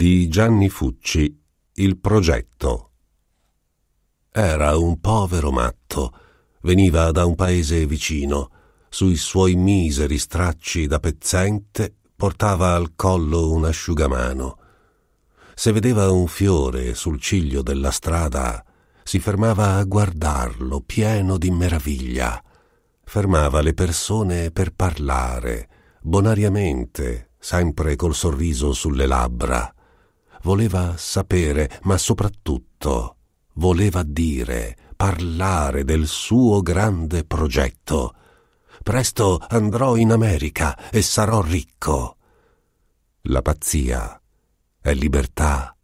di Gianni Fucci Il progetto. Era un povero matto. Veniva da un paese vicino. Sui suoi miseri stracci da pezzente portava al collo un asciugamano. Se vedeva un fiore sul ciglio della strada, si fermava a guardarlo pieno di meraviglia. Fermava le persone per parlare, bonariamente, sempre col sorriso sulle labbra. Voleva sapere, ma soprattutto voleva dire, parlare del suo grande progetto. Presto andrò in America e sarò ricco. La pazzia è libertà